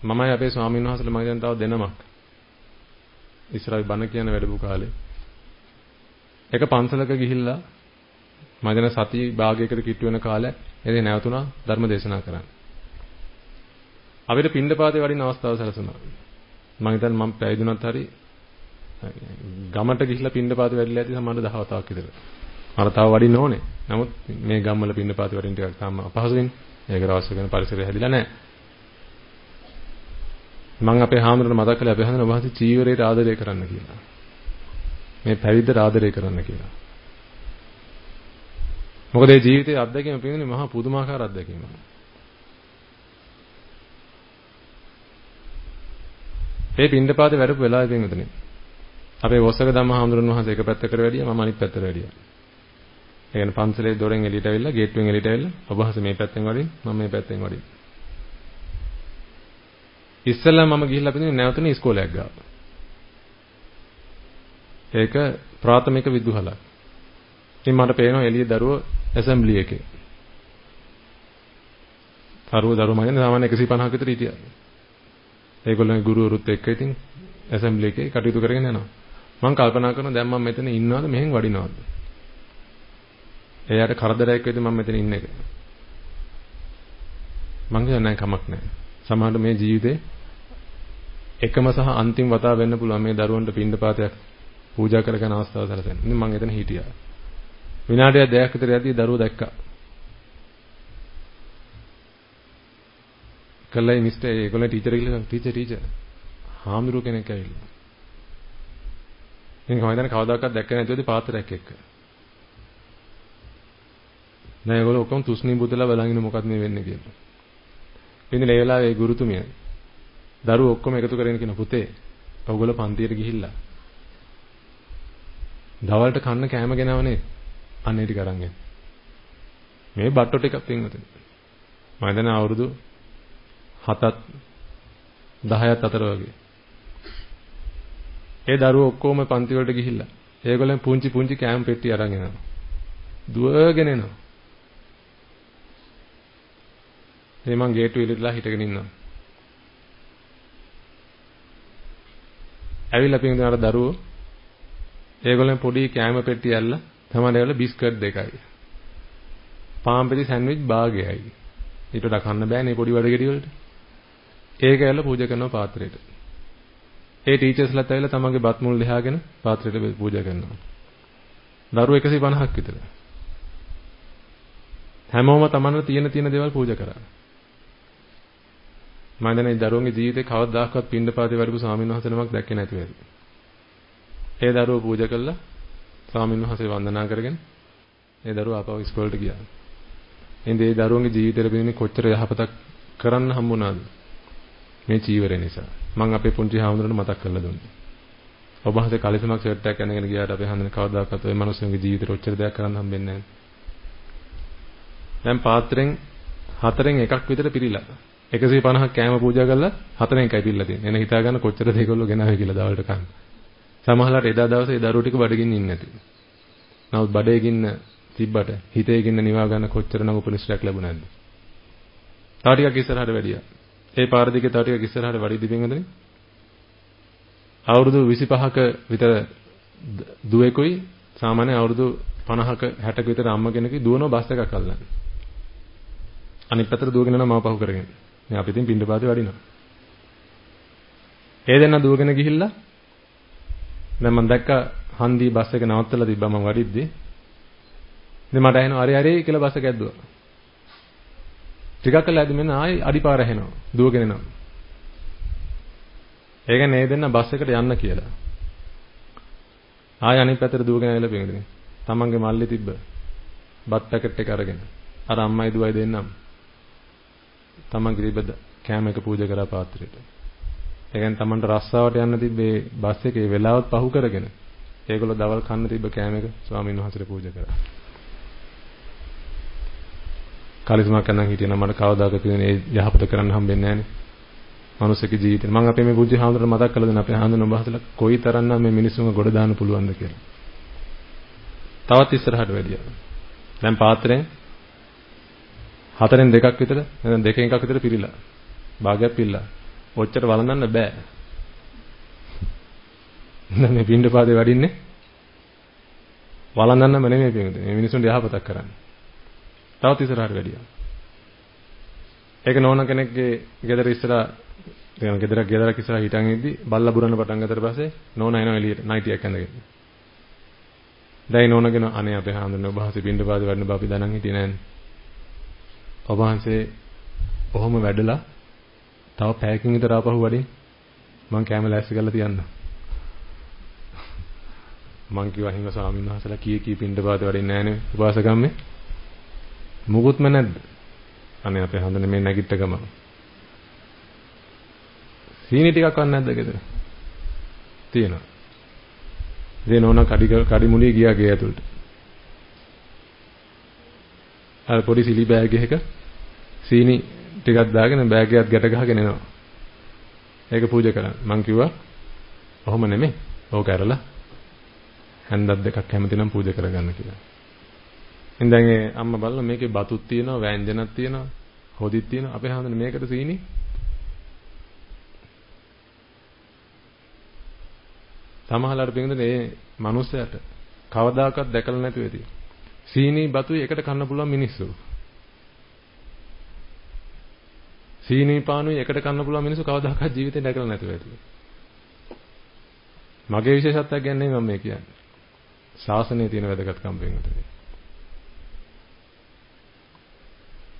මමයි අපේ ස්වාමීන් වහන්සේලා මම දැන් තව දෙනමක්. ඉස්සරහ බණ කියන වැඩපු කාලේ. එක පන්සලක ගිහිල්ලා මම දැන් සති භාගයකට කිට්ටු වෙන කාලේ එදී නැවතුණා ධර්ම දේශනා කරන්න. අපිට පින්ඩපාතේ වඩින අවස්ථාව සැලසුණා. මම හිතන්නේ මම පැවිදුණත් හරි ගමට ගිහිල්ලා පින්ඩපාතේ වැඩිලා ඇති සමහර දහවතාවක් විතර. මට තව වඩින්න ඕනේ. නමුත් මේ ගම්වල පින්ඩපාතේ වඩින්න ටිකක් තාම අපහසුයිනේ. ඒකට අවශ්‍ය කරන පරිසරය හැදිලා නැහැ. මම අපේ හාමුදුරනේ මතක් කළේ අපේ හාමුදුරනේ වහන්සේ චීවරයට ආදරය කරන්න කියලා. මේ පැවිද්දට ආදරය කරන්න කියලා. මොකද මේ ජීවිතයේ අත්දැකීම පිළිගන්නේ මහා පුදුමාකාර අත්දැකීමක්. මේ පින්ඩපාතේ වැඩපු වෙලාවේ පින්වතුනි. අපේ වොස්සක ධම්ම හාමුදුරන් වහන්සේ එක පැත්තකට වැඩියා මම අනිත් පැත්තට වැඩියා. ඒ කියන්නේ පන්සලේ දොරෙන් එළියට ඇවිල්ලා ගේට්ටුවෙන් එළියට ඇවිල්ලා ඔබ වහන්සේ මේ පැත්තෙන් වඩින් මම මේ පැත්තෙන් වඩින්. ඉස්සෙල්ලා මම ගිහිල්ලා පිටින් නැවතුනේ ඉස්කෝලයක් ගාව. ඒක ප්‍රාථමික විදුහලක්. ඉතින් මට පේනවා එළිය දරුවෝ ඇසැම්බලි එකේ. දරුවෝ දරුවෝ මගෙන් සාමාන්‍ය 150ක විතර හිටියා. ඒගොල්ලන්ගේ ගුරුවරුත් එක්ක ඉතින් ඇසැම්බලි එකේ කටයුතු කරගෙන යනවා. මම කල්පනා කරනවා දැන් මම මෙතන ඉන්නවද මෙහෙන් වඩිනවද? එයාට කරදරයක් වෙද්දී මම මෙතන ඉන්න එක. මං කියන්නේ කමක් නැහැ. සමහරවිට මේ ජීවිතේ එකම සහ අන්තිම වතාව වෙන්න පුළුවන් මේ දරුවන්ට පින්ඩපාතයක් පූජා කරගන්න අවස්ථාව සැලසෙන. ඉතින් මං එතන හිටියා. විනාඩියක් දෙකක් විතර යද්දී දරුවෝ දැක්කා. කළයි මිස්ටර් ඒගොල්ලෝ ටීචර් කියලා ටීචර් ටීචර් හාමුදුරුව කෙනෙක් ඇවිල්ලා. ඉතින් කවදාද කවදාකවත් දැක්ක නැතිවදී පාත්‍රයක් එක්ක. දැන් ඒගොල්ලෝ ඔක්කොම තුස්නි බුදලා බලන් ඉන්න මොකක්ද මේ වෙන්නේ කියලා. ඉතින් ඒ වෙලාවේ ඒ ගුරුතුමිය දරුවෝ ඔක්කොම එකතු කරගෙන කියන පුතේ ඔයගොල්ලෝ පන්තියට ගිහිල්ලා දවල්ට කන්න කෑම ගෙනවනේ අන්නේ ටික අරන් එන්න. මේ බට්ටෝ ටිකක් පින්වතුනි. මම දැන් අවුරුදු 7ත් 10ත් අතර වගේ. ඒ දරුවෝ ඔක්කොම පන්ති වලට ගිහිල්ලා ඒගොල්ලන් පුංචි පුංචි කෑම පෙට්ටි අරන් එනවා. දුවගෙන එනවා. මේ මං ගේට්ටුවේ ඉලිලා හිටගෙන ඉන්නවා. ඇවිල්ලා පිටින් අර දරුවෝ ඒගොල්ලන් පොඩි කෑම පෙට්ටි ඇල්ලලා තමයි ඒවල බිස්කට් දෙකයි. පාන් පෙටි සෑන්ඩ්විච් භාගයයි. ඊට වඩා කන්න බෑනේ පොඩි වැඩ ගෙඩි වලට. ඒක ඇල්ල පූජා කරනවා පාත්‍රයට. ඒ ටීචර්ස්ලාත් ඇවිල්ලා තමන්ගේ බත් මුල් ලියාගෙන පාත්‍රයට පූජා කරනවා. දරුවෝ 150ක් විතර. හැමෝම තමන්ට තියෙන තියෙන දේවල් පූජා කරා. මම දන්නේ දරුවන්ගේ ජීවිතේ කවදාකවත් පින්ඩපාතේ වැඩපු ස්වාමීන් වහන්සේ නමක් දැක්කේ නැති වෙයි. ඒ දරුවෝ පූජා කළා ස්වාමීන් වහන්සේ වන්දනා කරගෙන ඒ දරුවා ආපහු ඉස්කෝලේට ගියා. එඳ ඒ දරුවන්ගේ ජීවිතේට පින්නේ කොච්චර යහපතක් කරන්න හම්බුණාද මේ චීවරය නිසා. මම අපේ පුංචි හාමුදුරන්ට මතක් කරලා දුන්නා. ඔබ වහන්සේ කලිසමක් ෂර්ට් එකක් අරගෙන ගියාට අපේ හන්දන කවදාකවත් ওই මිනිස්සුන්ගේ ජීවිතේට ඔච්චර දෙයක් කරන්න හම්බෙන්නේ නැහැ. දැන් පාත්‍රෙන් හතරෙන් එකක් විතර පිරීලා 150ක් කෑම පූජා කළා හතරෙන් එකයි පිළිලා තියෙන්නේ. එන හිතා ගන්න කොච්චර දෙයකොල්ලෝ ගෙනාවේ කියලා දවල්ට කන්න. සමහරවිට එදා දවසේ ඒ දරුවෝ ටික බඩගින්න ඉන්නේ නැති. නමුත් බඩේ ගින්න තිබ්බට හිතේ ගින්න නිවා ගන්න කොච්චරනම් උපනිශ්‍රයක් ලැබුණාද? තව ටිකක් ඉස්සරහට වැඩියා. ඒ පාර දිගේ තව ටිකක් ඉස්සරහට වඩි දිවෙන් හදන්නේ. අවුරුදු 25ක විතර දුවෙකුයි සාමාන්‍ය අවුරුදු 50ක 60ක විතර අම්ම කෙනෙකුයි දුවන බස් එකක් අල්ලන්නේ. අනිත් පැත්තට දුවගෙන යනවා මාව පහු කරගෙන. මේ අපි ඉතින් පින්ඩපාතේ වඩිනවා. ඒ දෙන්න දුවගෙන ගිහිල්ලා දැන් මම දැක්ක හන්දි බස් එක නවත්තලා තිබ්බා මම වඩිද්දි. ඉතින් මට ඇහෙනවා අරි අරි කියලා බස් එක ඇද්දුවා. ටිකක් කළා ඇද්දි මෙන්න ආයි අඩිපාර ඇහෙනවා. දුවගෙන එනවා. ඒක නේ දෙන්න බස් එකට යන්න කියලා. ආයි අනිත් පැත්තට දුවගෙන ඇවිල්ලා පිටින්. තමන්ගේ මල්ලේ තිබ්බ බත් පැකට් එක අරගෙන අර අම්මයි දුවයි දෙන්නම් තමන්ගේ තිබ්බ කෑම එක පූජා කරා පාත්‍රයට. ඒ කියන්නේ තමන්ට රස්සාවට යන්න තිබ්බේ බස් එකේ වෙලාවත් පහු කරගෙන ඒගොල්ලෝ දවල් කන්න තිබ්බ කෑම එක ස්වාමීන් වහන්සේට පූජා කරා. කාලිස්මක් කරන්න හිටියනම් මට කවදාකවත් මේ යහපත කරන්න හම්බෙන්නේ නැහනේ. මනුස්සක ජීවිතේ මම අපේ මේ බුද්ධ හාමුදුරට මතක් කරලා දෙන්න අපේ හාමුදුරන් ඔබහසලා කොයි තරම්නම් මේ මිනිස්සුන්ව ගොඩ දාන්න පුළුවන්ද කියලා. තවත් ඉස්සරහට වැඩියා. දැන් පාත්‍රයෙන් හතරෙන් දෙකක් විතර නැත්නම් දෙකෙන් එකක් විතර පිරීලා. භාගයක් පිළලා. ඔච්චර වළඳන්න බෑ. දැන් මේ පින්ඩ පාදේ වඩින්නේ වළඳන්නම නෙමෙයි පින්වතුනි. මේ මිනිසුන්ට යහපතක් කරන්න. තවත් ඉස්සරහට වැඩියා. ඒක නෝන කෙනෙක්ගේ ගෙදර ඉස්සරහා දැන් ගෙදර ගෙදරක් ඉස්සරහා හිටන් ඉද්දි බල්ලා බුරන්න පටන් ගත්තට පස්සේ නෝන එනවා එළියට නයිටියක් ඇඳගෙන. දැන් නෝනගෙන අනේ අපේ හාමුදුරනේ ඔබ වහන්සේ පින්ඩ පාදේ වඩන බව අපි දැනන් හිටියේ නෑනේ. ඔබ වහන්සේ ඔහොම වැඩලා තව පැයකින් විතර ආපහු වඩින් මං කැම ලෑස්ති කරලා තියන්න. මං කිව්වා හිම ස්වාමීන් වහන්සේලා කී කී පින්ඩ පාදේ වඩින්නේ නෑනේ උපාසකම්මේ. මුකුත්ම නැද්ද? අනේ අපේ හඳුනේ මේ නැගිට ගම. සීනි ටිකක් වත් නැද්ද ගෙදර? තියෙනවා. ඉතින් ඕන කඩි කඩි මුලිය ගියා ගේ ඇතුළට. අර පොඩි සිලි බෑග් එකක සීනි ටිකක් දාගෙන බෑග් එකත් ගැට ගහගෙන එනවා. ඒක පූජා කරන්න. මං කිව්වා ඔහොම නෙමෙයි. ඕක ඇරලා හැන්දක් දෙකක් හැමතිනම් පූජා කරගන්න කියලා. ඉතින් දැන් ඒ අම්මා බලන මේකේ බතුත් තියෙනවා, වෑංජනක් තියෙනවා, හොදිත් තියෙනවා. අපේ හැමදෙන මේකට සීනි සමහරවල් පිටින් මේ මිනිස්සයාට කවදාකවත් දැකලා නැතුව ඇති. සීනි බතුයි එකට කන්න පුළුවන් මිනිස්සු. සීනි පානුයි එකට කන්න පුළුවන් මිනිස්සු කවදාකවත් ජීවිතේ දැකලා නැතුව ඇති. මගේ විශේෂත්වයක් ගැන නෙමෙයි මම මේ කියන්නේ. ශාසනයේ තියෙන වැදගත්කම් වෙනුවට.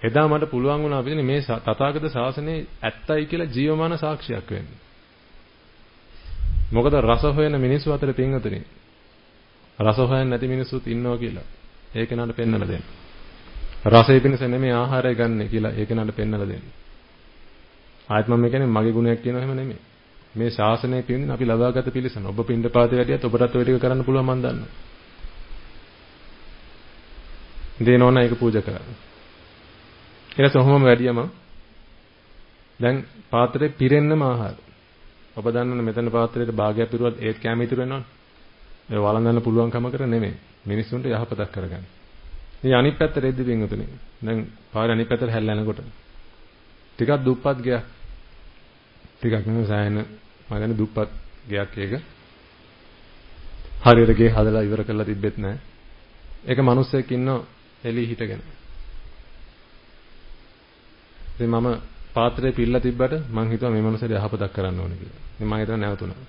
එදා මට පුළුවන් වුණා අපිට මේ තථාගත ශාසනයේ ඇත්තයි කියලා ජීවමාන සාක්ෂියක් වෙන්න. මොකද රස හොයන මිනිස්සු අතර පින්වතුනි රස හොයන්නේ නැති මිනිස්සුත් ඉන්නවා කියලා. ඒක නඩ පෙන්නලා දෙන්න. රසය පිණිස නෙමෙයි ආහාරය ගන්න කියලා ඒක නඩ පෙන්නලා දෙන්න. ආයත් මම කියන්නේ මගේ ගුණයක් කියනවා එහෙම නෙමෙයි. මේ ශාසනය පින්දින අපි ලබාගත පිළිසන. ඔබ පින්ඩපාතේ වැඩියත් ඔබටත් ඔය ටික කරන්න පුළුවන් මන් දන්නවා. දේනෝන ඒක පූජා කරන්න. ඊට සොහොමම වැඩියම දැන් පාත්‍රේ පිරෙන්නම ආහාර. ඔබ දන්නවනේ මෙතන පාත්‍රයට භාගයක් පිරුවත් ඒත් කැම ඉතුරු වෙනවනේ. ඒ වළඳන්න පුළුවන් කම කර නෙමෙයි. මිනිස්සුන්ට යහපතක් කරගන්න. මේ අනිත් පැත්තට එද්දි පින්වතුනි. දැන් පාරේ අනිත් පැත්තට හැල්ලනකොට ටිකක් දුප්පත් ගයක්. ටිකක් නෙමෙයි සෑහෙන මම දන්නේ දුප්පත් ගයක් ඒක. හරියට ගේ හදලා ඉවර කරලා තිබෙත් නැහැ. ඒක මිනිස්සෙක් ඉන්නෝ එළි හිටගෙන. ඉතින් මම පාත්‍රේ පිල්ලා තිබ්බට මං හිතුවා මේ මනුස්සයාට යහපතක් කරන්න ඕනේ කියලා. ඉතින් මම හිතුවා නැවතුණා.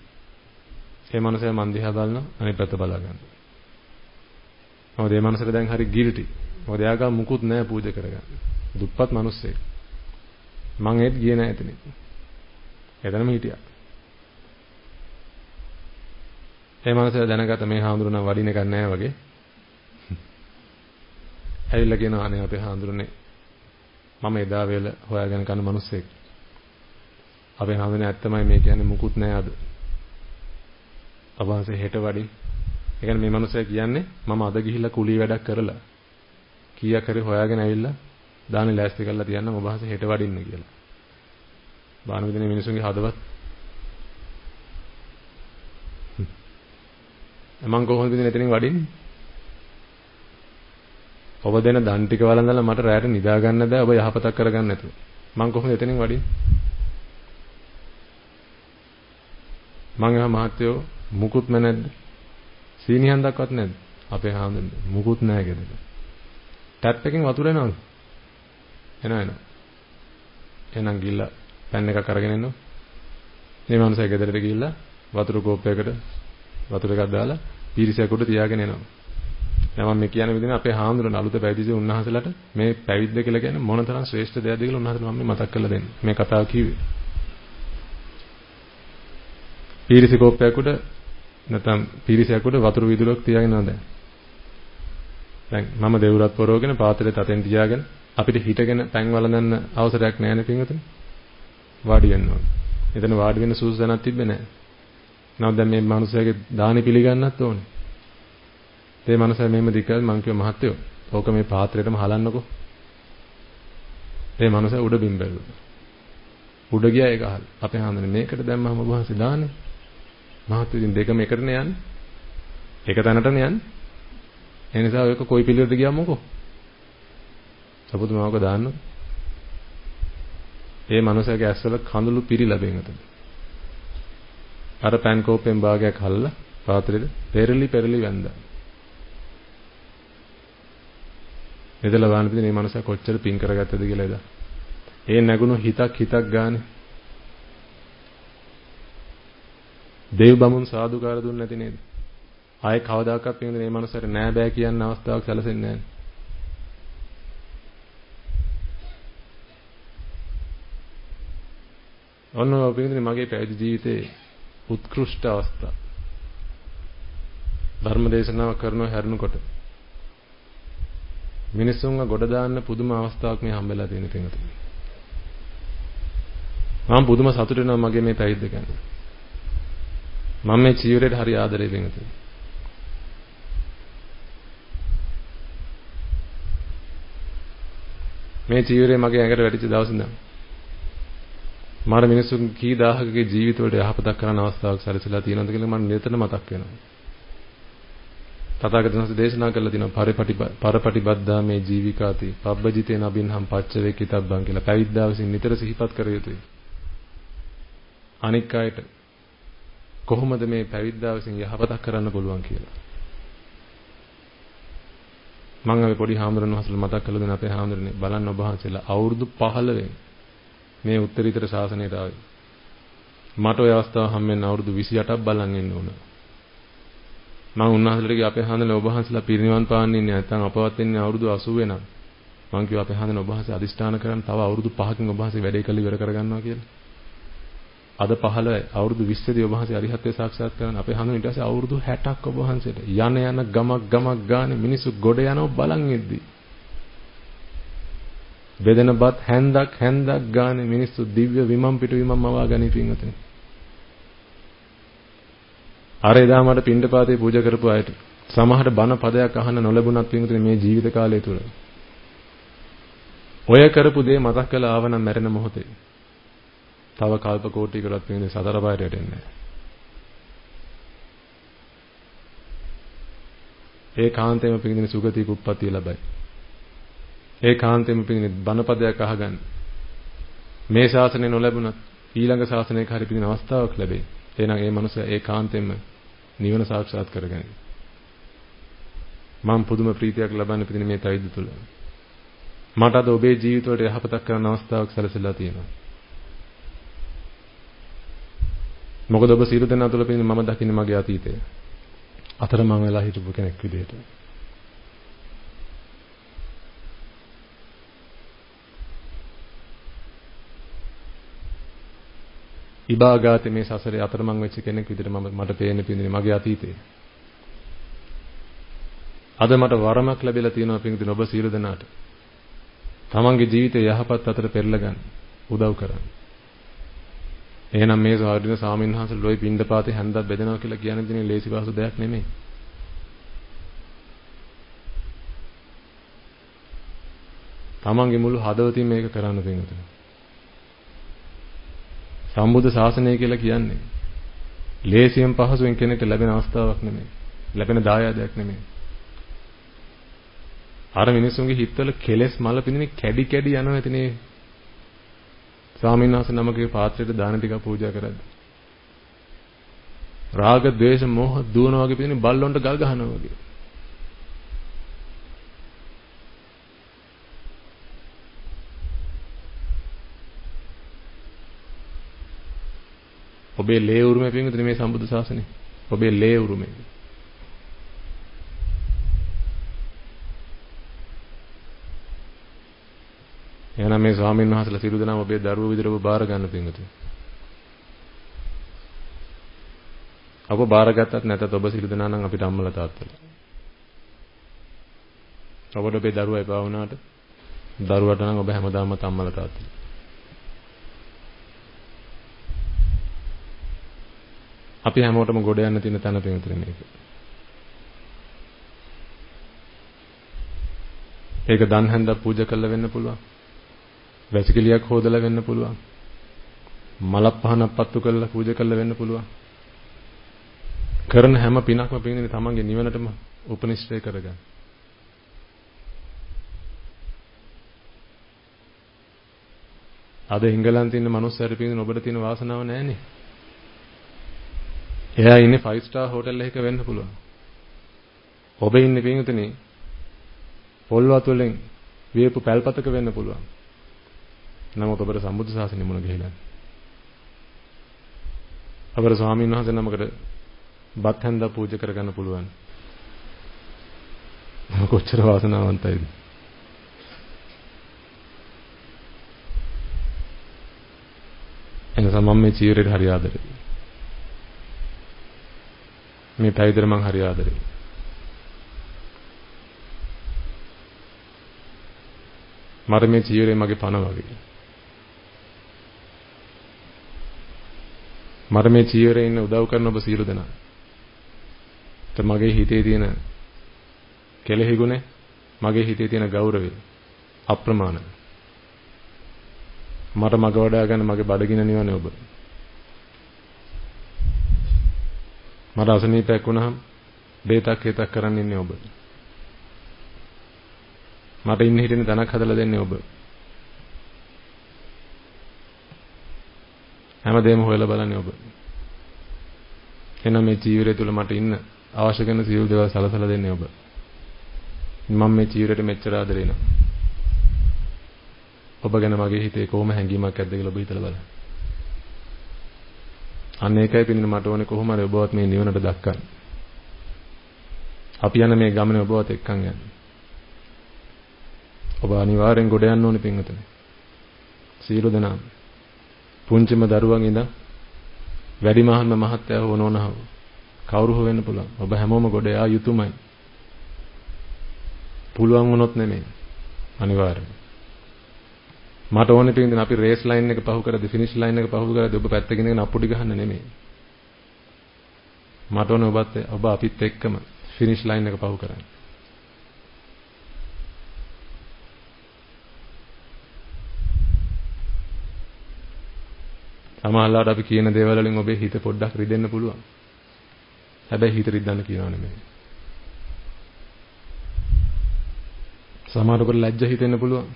ඒ මනුස්සයා මන් දිහා බලනවා අනිත් පැත්ත බලා ගන්නවා. මොකද මේ මනුස්සයාට දැන් හරි ගිල්ටි. මොකද එයාගා මුකුත් නැහැ පූජා කරගන්න. දුප්පත් මිනිස්සෙක්. මං ඒත් ගියේ නැහැ එතන. එතනම හිටියා. ඒ මනුස්සයා දැනගත්ත මේ හාමුදුරනේ වඩින එකක් නැහැ වගේ. ඇවිල්ලා කියනවා අනේ අපේ හාමුදුරනේ මම එදා වේල හොයාගෙන කන මිනිස්සෙක්. අපේ හාමුදුරනේ ඇත්තමයි මේ කියන්නේ මුකුත් නැහැ අද. අභාසය හෙට වඩින්. ඒ කියන්නේ මේ මිනිස්සයා කියන්නේ මම අද ගිහිල්ලා කුලී වැඩක් කරලා කීයක් හරි හොයාගෙන ඇවිල්ලා දානේ ලෑස්ති කරලා තියන්නම් ඔබ හස හෙට වඩින්න කියලා. බාන විදිනේ මිනිසුන්ගේ හදවත් මම කොහොමද ඉතින් එතනින් වඩින්නේ? ඔබ දෙන දන් ටික වළඳලා මට රැයට නිදා ගන්න බෑ ඔබ යහපතක් කරගන්න නැතුව. මම කොහොමද එතනින් වඩින්නේ? මං එහා මහත්තයෝ මුකුත්ම නැද්ද? සීනිහන්දක්වත් නැද්ද? අපේ හාමුදුරනේ මුකුත් නැහැ ගෙදර. ටැප් එකෙන් වතුර එනවද? එනවා එනවා. එහෙනම් ගිහිල්ලා පෑන් එකක් අරගෙන එන්න. මේ මනුස්සයා ගෙදරට ගිහිල්ලා වතුර කෝප්පයකට වතුර එකක් දාලා පීරිසයක් උඩ තියාගෙන එනවා. දැන් මම මේ කියන විදිහට අපේ හාමුදුරන අලුත පැවිදිසි උන්වහන්සේලාට මේ පැවිද්ද කියලා කියන්නේ මොන තරම් ශ්‍රේෂ්ඨ දෙයක්ද කියලා උන්වහන්සේ මම මතක් කරලා දෙන්න. මේ කතාව කිව්වේ. පීරිසි කෝප්පයක් උඩ නැත්නම් පීරිසයක් උඩ වතුර විදුලක් තියාගෙන ඉන්නවා දැන්. දැන් මම දෙවුරත් පොරවගෙන පාත්‍රෙත් අතෙන් තියාගෙන අපිට හිටගෙන පැන් වළඳන්න අවසරයක් නැහැ නේ පින්වතුනි. වාඩි වෙන්න ඕනේ. එතන වාඩි වෙන්න සුසුසනක් තිබ්බේ නැහැ. නමුත් දැන් මේ මිනිස්සයාගේ දානි පිළිගන්නත් ඕනේ. ඒ මනසයි මෙහෙම දික්කල් මං කිව්ව මහත්තයෝ ඕක මේ පාත්‍රයටම හලන්නකෝ. ඒ මනස උඩ බිම් බැලුවා. උඩ ගියා ඒක අහලා. අපේ හාමුදුරනේ මේකට දැම්මම ඔබ වහන්සේ දාන්නේ. මහත්තයෝ ඉතින් දෙකම එකටනේ යන්නේ. එක තැනටනේ යන්නේ. ඒ නිසා ඔයක කොයි පිළිවෙලද ගියා මොකෝ? සපුතු මාවක දාන්න. ඒ මනුස්සයාගේ ඇස්වල කඳුළු පිරීලා බෙන්ගතද. අර පෑන් කෝප්පෙන් භාගයක් හල්ලා පාත්‍රෙද පෙරලි පෙරලි වැන්දා. එදලා බලන්න පිටින් මේ මනුස්සයා කොච්චර පින් කරගත්තද කියලා එදා. ඒ නැගුණු හිතක් හිතක් ගානේ. දේව බමුන් සාදුකාර දුන්නේ නැති නේද? ආයේ කවදාකවත් මේ මනුස්සයාට නෑ බෑ කියන්න අවස්ථාවක් සැලසෙන්නේ නෑ. ඔන්න ඔබින්දනේ මගේ පැවිදි ජීවිතේ උත්කෘෂ්ඨ අවස්ථා. ධර්ම දේශනාව කරනව හැරෙනකොට මිනිස්සුන්ව ගොඩ දාන්න පුදුම අවස්ථාවක් මේ හම්බෙලා තියෙන පින්වතුනි. මම පුදුම සතුටු වෙනවා මගේ මේ පැවිද්ද ගැන. මම මේ චීවරයට හරි ආදරේ පින්වතුනි. මේ චීවරය මගේ ඇඟට වැටිච්ච දවස් ඉඳන් මාර මිනිස්සුන් කී දහහකගේ ජීවිතවලට යහපතක් කරන්න අවස්ථාවක් සැලසෙලා තියෙනවද කියලා මම නිතර මතක් වෙනවා. තථාගතයන් වහන්සේ දේශනා කළා තියෙනවා පරිපටි පරපටිබද්දා මේ ජීවිකාති පබ්බජිතේ නබින්හම් පච්චවේ කිතබ්බන් කියලා පැවිද්දා විසින් නිතර සිහිපත් කර යුතුයි. අනික් අයට කොහොමද මේ පැවිද්දා විසින් යහපතක් කරන්න පුළුවන් කියලා. මම අපි පොඩි හාමුදුරන් වහන්සේලා මතක් කළ දෙන අපේ හාමුදුරනේ බලන්න ඔබ වහන්සේලා අවුරුදු 15 මේ උත්තරීතර ශාසනයට ආවේ. මට ওই අවස්ථාව හම්බෙන්න අවුරුදු 28ක් බලන් ඉන්න උනා. මම උන්වහන්සේලාට කිව්වා අපේ හන්දනේ ඔබ වහන්සේලා පිරිනිවන් පාන්න ඉන්නේ නැත්නම් අපවත් වෙන්නේ අවුරුදු 80 වෙනම්. මම කිව්වා අපේ හන්දනේ ඔබ වහන්සේ අදිෂ්ඨාන කරන් තව අවුරුදු 5කින් ඔබ වහන්සේ වැඩේ කළ ඉවර කරගන්නවා කියලා. අද 15 අවුරුදු 20 දී ඔබ වහන්සේ අරිහත්ත්වයට සාක්ෂාත් කරගන්න අපේ හන්දනේ ඊට පස්සේ අවුරුදු 60ක් ඔබ වහන්සේට යන යන ගමක් ගමක් ගානේ මිනිස්සු ගොඩ යනව බලන් ඉද්දී බෙදෙනපත් හැන්දක් හැන්දක් ගානේ මිනිස්සු දිව්‍ය විමම් පිටු විමම් මවා ගනී පින්වතුනි. අර එදා මට පින්ඩපාතේ පූජා කරපු අයට සමහරට බණ පදයක් අහන්න නොලැබුණත් පින්වතුනි මේ ජීවිත කාලය තුල. ඔය කරපු දේ මතක් කරලා ආවනම් මැරෙන මොහොතේ. තව කල්ප කෝටිකරත් පින්වතුනි සතර පායට එන්නේ නැහැ. ඒ කාන්තේම පින්වතුනි සුගතික උප්පත්තිය ලැබයි. ඒ කාන්තෙම පිටින් බණපදයක් අහගන්න. මේ ශාසනය නොලැබුණත් ඊළඟ ශාසනයක හරි පිටින් අවස්ථාවක් ලැබේ. එහෙනම් ඒ මනුස්සයා ඒ කාන්තෙම නිවන සාක්ෂාත් කරගනි. මම පුදුම ප්‍රීතියක් ලබන්න පිටින් මේ තයිද තුල. මට අද ඔබේ ජීවිතවලට යහපතක් කරන්න අවස්ථාවක් සැලසෙලා තියෙනවා. මොකද ඔබ සියලු දෙනා තුළ පිටින් මම දකින්නේ මගේ අතීතය. අතරමං වෙලා හිටපු කෙනෙක් විදිහට. විභාගාතේ මේ සසරේ අතරමං වෙච්ච කෙනෙක් විදිහට මම මට පේන්නේ පින්දිනේ මගේ අතීතේ. අද මට වරමක් ලැබිලා තියෙනවා පින්දිනේ ඔබ සියලු දෙනාට. තමන්ගේ ජීවිතය යහපත් අතර පෙරලා ගන්න උදව් කරන්න. එහෙනම් මේ සාරින සාමින් වහන්සේ ලොයි පින්දපාතේ හැන්දක් බෙදනවා කියලා කියන්නේ දිනේ ලේසි වාසු දෙයක් නෙමෙයි. තමන්ගේ මුළු හදවතින් මේක කරන්න පින්තුනේ. සම්බුද්ධ ශාසනය කියලා කියන්නේ ලේසියෙන් පහසුවෙන් කෙනෙක්ට ලැබෙන අවස්ථාවක් නෙමෙයි. ලැබෙන දායාදයක් නෙමෙයි. අර මිනිස්සුන්ගේ හිතවල කෙලෙස් මල පිනින කැඩි කැඩි යනවා ඇතිනේ. ස්වාමීන් වහන්සේ නමකගේ පාත්‍රයට දාන ටික පූජා කරද්දී. රාග, ద్వේෂ, මෝහ දුවනවා වගේ පිනින බල්ලොන්ට ගල් ගහනවා වගේ. ඔබේ ලේ උරුමය පින්විතනේ මේ සම්බුද්ධ ශාසනය. ඔබේ ලේ උරුමය. එහෙනම් මේ ස්වාමීන් වහන්සේලා සියලු දෙනාම ඔබේ දරුවෝ විදිහට ඔබ බාර ගන්න පින්විතේ. ඔබ බාරගත්තත් නැතත් ඔබ සියලු දෙනා නම් අපිට අම්මලා තාත්තලා. ඔබට ඔබේ දරුවා එපා වුණාට දරුවට නම් ඔබ හැමදාම අම්මලා තාත්තලා. අපි හැමෝටම ගොඩ යන්න තියෙන තැන පිටුතර මේක. ඒක දන් හැන්දක් පූජා කරලා වෙන්න පුළුවන්. වැසිකිළියක් හොදලා වෙන්න පුළුවන්. මලක් පහනක් පත්තු කරලා පූජා කරලා වෙන්න පුළුවන්. කරන හැම පිනක්ම පින්නේ තමන්ගේ නිවනටම උපනිශ්‍රය කරගන්න. අද එංගලන්තේ ඉන්න මිනිස්සුන්ට පිටින් ඔබට තියෙන වාසනාව නැහැනේ. එයා ඉන්නේ 5 star hotel එකක වෙන්න පුළුවන්. ඔබ ඉන්නේ පිටින් පොල් වතුලෙන් වියපු පැල්පතක වෙන්න පුළුවන්. නමුත් ඔබට සම්බුද්ධ ශාසනය මුණ ගැහිලා. අපේ ස්වාමීන් වහන්සේ නමකට බත් හැන්දා පූජා කරගන්න පුළුවන්. කොච්චර වාසනාවන්තයිද? එනිසා මම මේ චීවරයට හරි ආදරේ. මේ පැවිදිර මං හරි ආදරේ. මට මේ චීවරය මගේ පණ වගේ. මට මේ චීවරේ ඉන්න උදව් කරන ඔබ සියලු දෙනා. ත මගේ හිතේ තියෙන කෙලෙහි ගුණ මගේ හිතේ තියෙන ගෞරවය අප්‍රමාණයි. මට මග වඩා ගන්න මගේ බඩගින නිවනේ ඔබ. මට අසනීපයක් වුණාම බේතක් හේතක් කරන්න ඉන්නේ ඔබ. මට ඉන්න හිටින තැනක් හදලා දෙන්නේ ඔබ. හැමදේම හොයලා බලන්නේ ඔබ. එහෙනම් මේ ජීවිතය තුළ මට ඉන්න අවශ්‍ය කරන සියලු දේවල් සලසලා දෙන්නේ ඔබ. මම මේ ජීවිතේට මෙච්චර ආදරේ ඔබ ගැන මගේ හිතේ කොහොම හැඟීමක් ඇද්ද කියලා ඔබ හිතලා බලන්න. අන්න ඒකයි පින්න මට ඕනේ කොහොම හරි ඔබවත් මේ නිවනට දක්කන්න. අපි යන මේ ගමනේ ඔබවත් එක්කන් යන්න. ඔබ අනිවාර්යෙන් ගොඩ යන්න ඕනේ පින්වතුනි. සීල දනාම. පුංචිම දරුවන් ඉඳන් වැඩිමහල්ම මහත්තයා හෝ නෝනහව කවුරු හෝ වෙන්න පුළුවන්. ඔබ හැමෝම ගොඩ යා යුතුයමයි. පුළුවන් වුණොත් නෙමෙයි. අනිවාර්යයෙන්. මට ඕනේ පිටින් අපි රේස් ලයින් එක පහු කරද්දි ෆිනිෂ් ලයින් එක පහු කරද්දි ඔබ පැත්තකින් ඉඳගෙන අප්පුඩි ගහන්න නෙමෙයි. මට ඕනේ ඔබත් ඔබ අපිත් එක්කම ෆිනිෂ් ලයින් එක පහු කරන්න. සමහරවිට අපි කියන දේවල් වලින් ඔබේ හිත පොඩ්ඩක් රිදෙන්න පුළුවන්. හැබැයි හිත රිදන්න කියනවා නෙමෙයි. සමහරකට ලැජ්ජ හිතෙන්න පුළුවන්.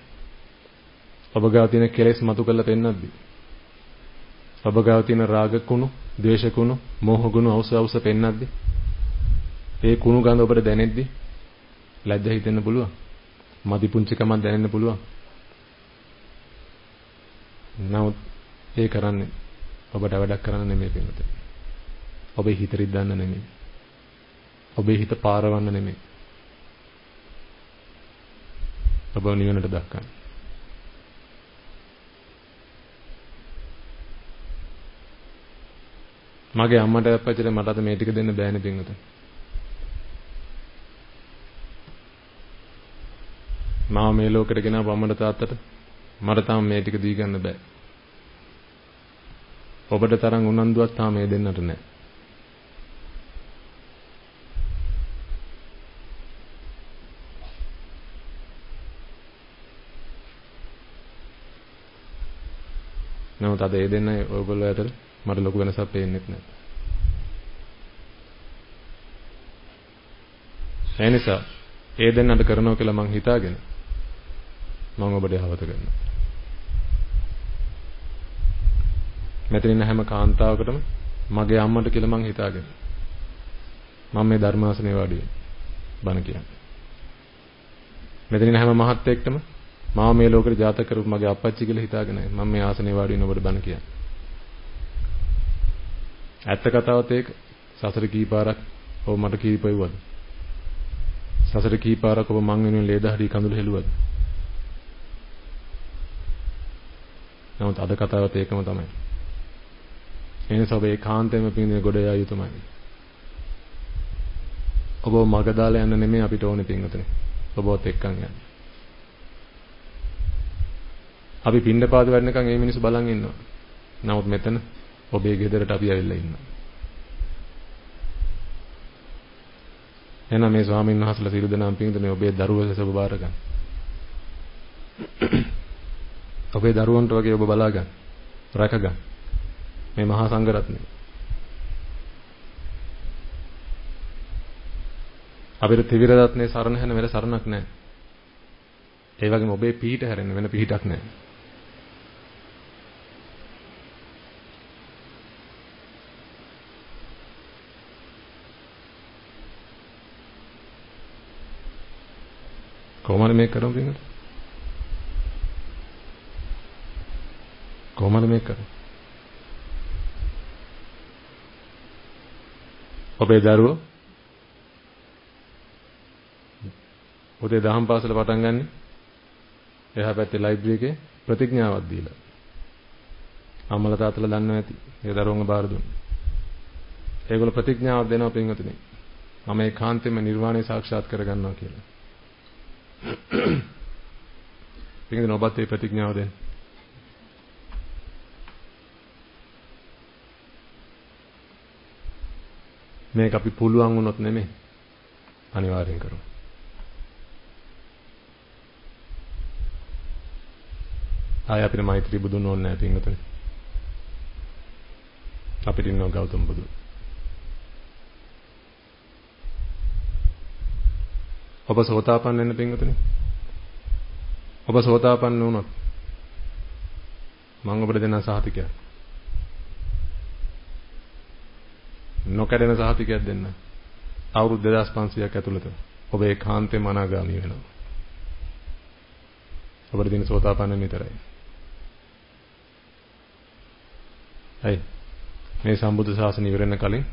ඔබ ගාව තියෙන කෙලෙස් මතු කරලා පෙන්නද්දි. ඔබ ගාව තියෙන රාග කුණු, ද්වේෂ කුණු, මෝහ කුණු අවස අවස පෙන්නද්දි. ඒ කුණු ගඳ ඔබට දැනෙද්දි ලැජ්ජ හිතෙන්න පුළුවන්. මදි පුංචිකමක් දැනෙන්න පුළුවන්. නමුත් ඒ කරන්නේ ඔබට වැඩක් කරන්න නෙමෙයි පින්වත. ඔබේ හිත රිද්දන්න නෙමෙයි. ඔබේ හිත පාරවන්න නෙමෙයි. ඔබ නිවනට දක්කන්න. මගේ අම්මට අප්පච්චිට මට අද මේ ටික දෙන්න බෑනේ පින්වත. මාව මේ ලෝකෙට ගෙනාව අම්මට තාත්තට මට තාම මේ ටික දී ගන්න බෑ. ඔබට තරම් උනන්දුවක් තාම මේ දෙන්නට නැහැ. නමුත් අද ඒ දෙන්නයි ඔයගොල්ලෝ අතර මට ලොකු වෙනසක් පේන්නේ නැහැ. ඒ නිසා ඒ දෙන්නට කරනවා කියලා මං හිතාගෙන මම ඔබට යහවත කරනවා. මෙතන ඉන්න හැම කාන්තාවකටම මගේ අම්මට කියලා මං හිතාගෙන මම මේ ධර්මාසනේ වාඩි බණ කියන්නේ. මෙතන ඉන්න හැම මහත්යෙක්ටම මාව මේ ලෝකෙට ජාතක කරපු මගේ අප්පච්චි කියලා හිතාගෙනයි මම මේ ආසනේ වාඩි වෙන ඔබට බණ කියන්නේ. ඇත්ත කතාවත් ඒක සසර කී පාරක් ඔබ මට කීපෙව්වද? සසර කී පාරක් ඔබ මං වෙනුවෙන් ලේ දහඩි කඳුළු හෙළුවද? නමුත් අද කතාවත් ඒකම තමයි. එනිසා ඔබ ඒකාන්තයෙන්ම පින්දින ගොඩ යා යුතුමයි. ඔබ මග දාලා යන්න නෙමෙයි අපිට ඕනේ පින්වතුනි. ඔබවත් එක්කන් යන්න. අපි පින්නපාත වැඩනකන් මේ මිනිස්සු බලන් ඉන්නවා. නමුත් මෙතන ඔබේ ගෙදරට අපි ඇවිල්ලා ඉන්නවා. එහෙනම් මේ ස්වාමීන් වහන්සේලා සියලු දෙනාම පින්දුනේ ඔබේ දරුවෝ ලෙස ඔබ බාර ගන්න. ඔබේ දරුවන්ට වගේ ඔබ බලා ගන්න. රැක ගන්න. මේ මහා සංඝරත්නය. අපිට ත්‍රිවිධ රත්නේ සරණ හැන වෙන සරණක් නැහැ. ඒ වගේම ඔබේ පිහිට හැරෙන්න වෙන පිහිටක් නැහැ. කොහොමද මේක කරමු පින්වතුනි? කොහොමද මේක කරන්නේ? ඔබේ දරුවෝ උදේ දහම් පාසල පටන් ගන්න එහා පැත්තේ ලයිබ්‍රරි එකේ ප්‍රතිඥාවක් දීලා අම්මලා තාත්තලා දන්නවා ඇති ඒ දරුවන්ව බාර දුන්න. ඒගොල්ලෝ ප්‍රතිඥාවක් දෙනවා පින්වතුනි. මම ඒකාන්තයෙන්ම නිර්වාණය සාක්ෂාත් කරගන්නවා කියලා. පින්වතුනි ඔබත් ඒ ප්‍රතිඥාව දෙන්න. මේක අපි පුළුවන් වුණොත් නෙමෙයි අනිවාර්යෙන් කරමු. ආය අපිට මෛත්‍රී බුදුන් ඕනේ නැහැ පින්වතුනි. අපිට ඉන්නවා ගෞතම බුදුන්. ඔබ සෝතාපන්න වෙන්න පින්වතුනි. ඔබ සෝතාපන්න වුණොත් මම ඔබට දෙන්න සහතිකයක්. නොකඩෙන සහතිකයක් දෙන්න. අවුරුදු 2500ක් ඇතුළත ඔබ ඒකාන්තයෙන්ම අනාගාමී වෙනවා. ඔබට දින සෝතාපන්න විතරයි. ඇයි? මේ සම්බුද්ධ ශාසනය ඉවර වෙන කලින්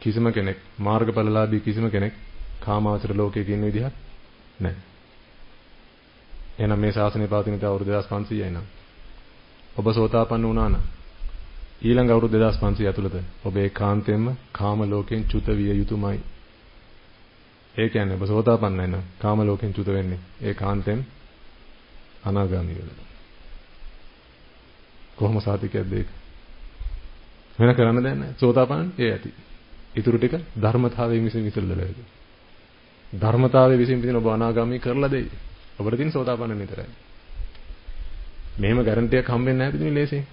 කිසිම කෙනෙක් මාර්ගඵලලාභී කිසිම කෙනෙක් කාමාවචර ලෝකයක ඉන්න විදිහක් නැහැ. එහෙනම් මේ ශාසනය පවතින තව අවුරුදු 2500යි නම් ඔබ සෝතාපන්න වුණා නම් ඊළඟ අවුරුදු 2500 ඇතුළත ඔබ ඒකාන්තයෙන්ම කාම ලෝකෙන් චුත විය යුතුමයි. ඒ කියන්නේ ඔබ සෝතාපන්නයි නම් කාම ලෝකෙන් චුත වෙන්නේ ඒකාන්තයෙන් අනාගාමී වෙලා. කොහොම සාතිකයක්ද ඒක? වෙන කරන්න දෙයක් නැහැ. සෝතාපන්න ඒ ඇති. ඊටු ටික ධර්මතාවයෙන් විසින් විසල්ලා ලැබෙයි. ධර්මතාවයේ විසින් විසින් ඔබ අනාගාමී කරලා දෙයි. ඔබට තියෙන සෝතාපන්න විතරයි. මෙහෙම ගැරන්ටියක් හම්බෙන්නේ නැහැ පිටින් ලේසියෙන්.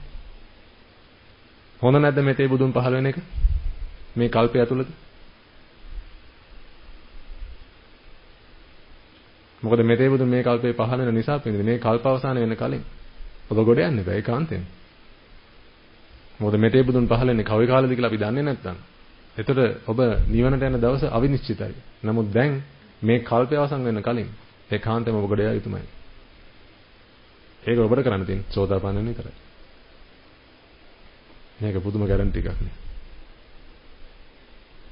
හොඳ නැද්ද මෙතේ බුදුන් පහළ වෙන එක? මේ කල්පය ඇතුළත? මොකද මෙතේ බුදුන් මේ කල්පේ පහළ වෙන නිසා පිටින් මේ කල්ප අවසාන වෙන කලින් ඔබ ගොඩ යන්න බෑ ඒකාන්තයෙන්. මොකද මෙතේ බුදුන් පහළ වෙන්නේ කවි කාලෙද කියලා අපි දන්නේ නැත්නම්. එතකොට ඔබ නිවනට යන දවස අවිනිශ්චිතයි. නමුත් දැන් මේ කල්පය අවසන් වෙන කලින් ඒකාන්තයෙන්ම ඔබ ගොඩ යා යුතුමයි. ඒක ඔබට කරන්න තියෙන සෝදාපන්න වෙන විතරයි. මේක පුදුම ගැරන්ටි එකක් නේ.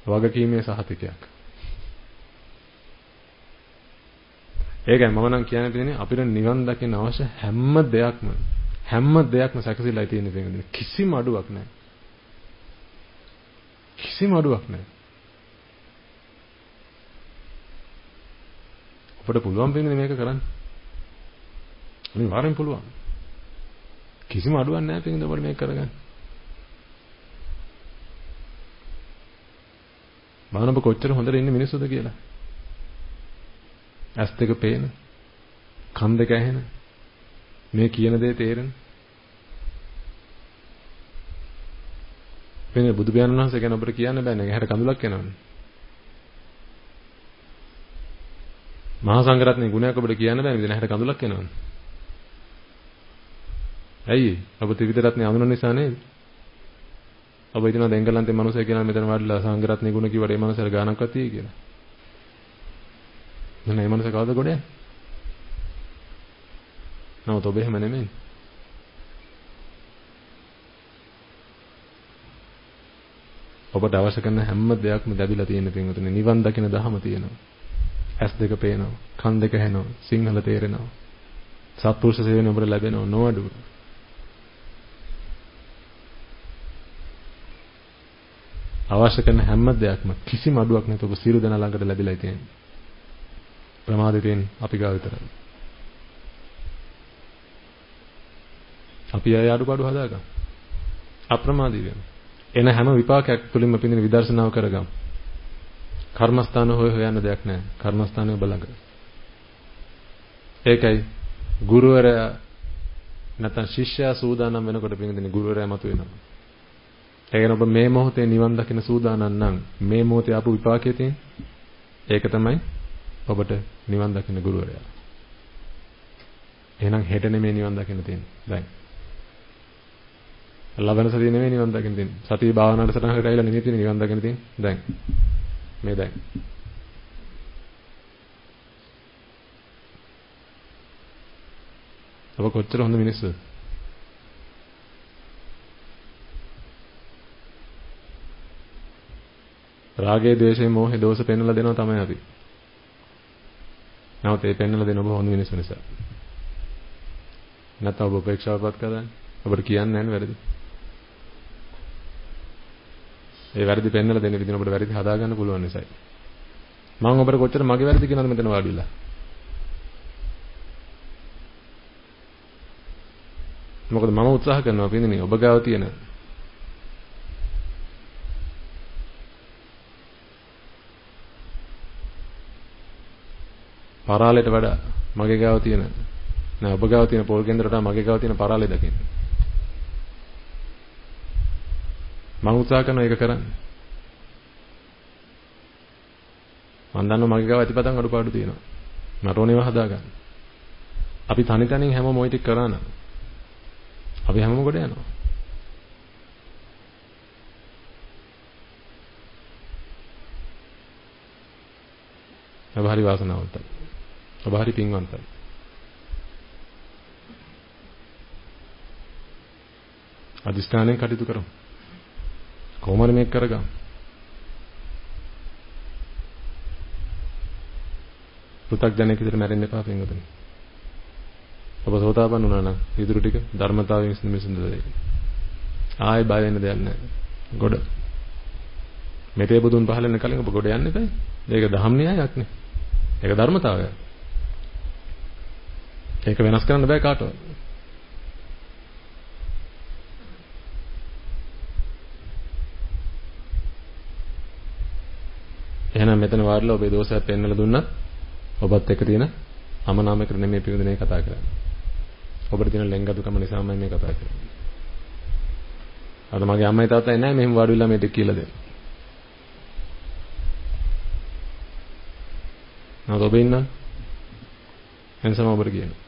වගකීමේ සහතිකයක්. ඒකයි මම නම් කියන්න තියෙන්නේ අපිට නිවන් දකින්න අවශ්‍ය හැම දෙයක්ම හැම දෙයක්ම සැකසීලා තියෙන දෙන්නේ කිසිම අඩුවක් නැහැ. කිසිම අඩුවක් නැහැ. අපිට පුළුවන් වෙන්නේ මේක කරන්න. අනිවාර්යෙන් පුළුවන්. කිසිම අඩුවක් නැහැ පිටින් අපිට මේක කරගන්න. බලන්න කොච්චර හොඳට ඉන්නේ මිනිස්සුද කියලා. ඇස් දෙක පේන, කන් දෙක ඇහෙන, මේ කියන දේ තේරෙන. වෙන බුදු පියාණන් වහන්සේ ගැන අපිට කියන්න බෑනේ. හැර කඳුලක් එනවනේ. මහා සංඝරත්නයේ ගුණයක් ඔබට කියන්න බෑ නේද? හැර කඳුලක් එනවනේ. ඇයි? ඔබ ත්‍රිවිධ රත්නේ අඳුන නිසා නේද? ඔබ හිතනවා දෙංගලන්තේ මිනිස්සු කියලා මෙතන වඩලා සංඝරත්නේ ගුණ කිව්වට ඒ මනුස්සයර ගානක්වත් තියෙයි කියලා. නෑ මේ මනුස්සය කවද ගොඩ යන්නේ? නමුත් ඔබ එහෙම නෙමෙයි. ඔබට අවශ්‍ය කරන හැම දෙයක්ම ලැබිලා තියෙන පින්වතුනි නිවන් දකින දහම තියෙනවා. ඇස් දෙක පේනවා, කන් දෙක ඇහෙනවා, සිංහල තේරෙනවා. සත්පුරුෂ සේවන ඔබට ලැබෙනවා නොඅඩුව. අවශ්‍ය කරන හැම දෙයක්ම කිසිම අඩුවක් නැතුව ඔබ සියලු දෙනා ළඟට ලැබිලා තියෙනවා. ප්‍රමාදයෙන් තියෙන අපි ගාව විතරයි. අපි අය අඩුපාඩු හදාගමු. අප්‍රමාදී වෙමු. එන හැම විපාකයක් තුලින්ම පිළිඳින විදර්ශනාව කරගමු. කර්මස්ථාන හොය හොයන්න දෙයක් නැහැ. කර්මස්ථානය ඔබ ළඟ. ඒකයි ගුරුවරයා නැත්නම් ශිෂ්‍යයා සූදානම් වෙනකොට පිළිඳින ගුරුවරයා මතුවෙනවා. ඒ කියන්නේ ඔබ මේ මොහොතේ නිවන් දකින්න සූදානම් නම් මේ මොහොතේ ආපු විපාකයේ තියෙන ඒක තමයි ඔබට නිවන් දකින්න ගුරුවරයා. එහෙනම් හෙට නෙමෙයි නිවන් දකින්න තියෙන්නේ. දැන්. ලබන සතිය නෙමෙයි නිවන් දකින්න තියෙන්නේ. සතිය භාවනාවට සටහනකට ඇවිල්ලා නෙමෙයි තියෙන්නේ නිවන් දකින්න තියෙන්නේ. දැන්. මේ දැන්. අප කොච්චර හොඳ මිනිස්සුද? රාගයේ, ද්වේෂයේ, මෝහයේ දෝෂ පෙන්වලා දෙනවා තමයි අපි. නමුත් ඒ පෙන්වලා දෙන ඔබ හොඳ මිනිස්සු නිසා. නැත්නම් ඔබ උපේක්ෂාවපත් කරන්නේ. ඔබට කියන්නේ නැහැ වැරදි. ඒ වැරදි පෙන්වලා දෙන විදිහ ඔබට වැරදි හදාගන්න පුළුවන් නිසායි. මම ඔබට කොච්චර මගේ වැරදි කියනවද මෙතන වාඩිලා? මොකද මම උත්සාහ කරනවා පින්දිනේ ඔබ ගාව තියෙන පරාලයට වඩා මගේ ගාව තියෙන නෑ ඔබ ගාව තියෙන පොල් කේන්දරට වඩා මගේ ගාව තියෙන පරාලේ දකින්න. මම උත්සාහ කරනවා ඒක කරන්න. මම දන්නවා මගේ ගාව ඇතිපතන් අඩුපාඩු තියෙනවා. මට ඕනේව හදාගන්න. අපි තනි තනින් හැමෝම ওই ටික කරා නම් අපි හැමෝම ගොඩ යනවා. ඔබ හරි වාසනාවන්තයි. ඔබ හරි පින්වන්තයි. අදිස්ථානයෙන් කටයුතු කරමු. කොහොමද මේක කරගන්නේ? පෘථග්ජනෙක් විදිහට මැරෙන්න එපා පින්වතුනි. ඔබ සෝතාපන්න වුණා නම් ඊදුරු ටික ධර්මතාවයෙන් විසඳ විසඳ දෙයි. ආයෙ බය වෙන්න දෙයක් නැහැ. ගොඩ. මෙතේ බුදුන් පහළ වෙන කලින් ඔබ ගොඩ යන්න එපා. මේක ධම්ම න්‍යායක් නේ. ඒක ධර්මතාවයක්. ඒක වෙනස් කරන්න බෑ කාටවත්. එහෙනම් මෙතන වාඩිලා ඔබේ දෝෂයක් පෙන්වලා දුන්නත් ඔබත් එක්ක තියෙන අමනාමයකට නෙමෙයි පිළිදෙනේ කතා කරන්නේ. ඔබට තියෙන ලෙන්ගතුකම නිසාමයි මේ කතා කරන්නේ. අද මගේ අම්මයි තාත්තයි නැහැ මෙහෙම වාඩි වෙලා මේ ටික කියලා දෙන්න. නේද ඔබ ඉන්න? එන්සම ඔබට කියනවා.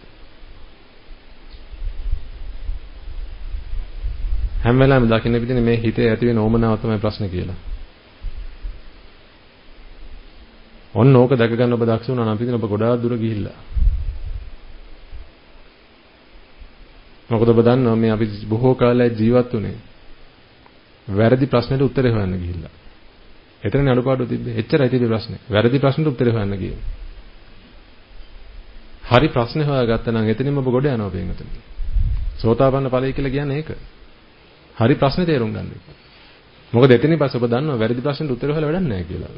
හැම වෙලාවෙම දකින්න පිටින් මේ හිතේ ඇති වෙන ඕමනාව තමයි ප්‍රශ්නේ කියලා. ඔන්න ඕක දැක ගන්න ඔබ දක්ෂ වුණා නම් පිටින් ඔබ ගොඩාක් දුර ගිහිල්ලා. මොකද ඔබ දන්නවා මේ අපි බොහෝ කාලයක් ජීවත් වුණේ වැරදි ප්‍රශ්නෙට උත්තරේ හොයන්න ගිහිල්ලා. එතනනේ අඩුපාඩු තිබ්බේ. එච්චරයි තිබ්බේ ප්‍රශ්නේ. වැරදි ප්‍රශ්නෙට උත්තරේ හොයන්න ගියේ. හරි ප්‍රශ්නේ හොයාගත්තා නම් එතනින්ම ඔබ ගොඩ යනවා පින්වතුනි. සෝතාපන්න ඵලයි කියලා කියන්නේ ඒක. හරි ප්‍රශ්නේ තේරුම් ගන්න. මොකද එතනින් පස්සේ ඔබ දන්නවා වැරදි ප්‍රශ්නෙට උත්තර හොයලා වැඩක් නැහැ කියලා.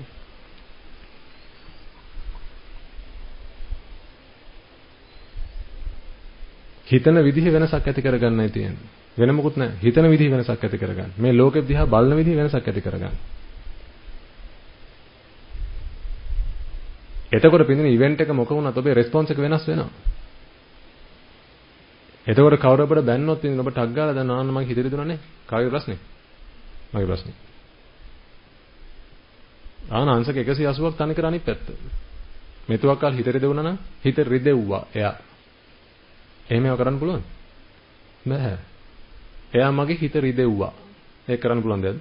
හිතන විදිහ වෙනසක් ඇති කරගන්නයි තියෙන්නේ. වෙන මොකුත් නැහැ. හිතන විදිහ වෙනසක් ඇති කරගන්න. මේ ලෝකෙ දිහා බලන විදිහ වෙනසක් ඇති කරගන්න. එතකොට පින්දින ඉවෙන්ට් එක මොක වුණත් ඔබේ රෙස්පොන්ස් එක වෙනස් වෙනවා. එතකොට කවුරු අපිට බැන්නොත් පින්දින ඔබ ටක් ගාලා දැන් ආන්න මගේ හිතේ දුන්නනේ. කාගේ ප්‍රශ්නේ? මගේ ප්‍රශ්නේ. ආන අංශක 180ක් තනි කර අනිත් පැත්ත. මෙතුවක් කාල හිතේ දෙවුණා නම් හිත රිදෙව්වා එයා. එහෙම ඒවා කරන්න පුළුවන්? බෑ. එයා මගේ හිත රිදෙව්වා. ඒක කරන්න පුළුවන් දෙයක්ද?